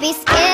Be scared.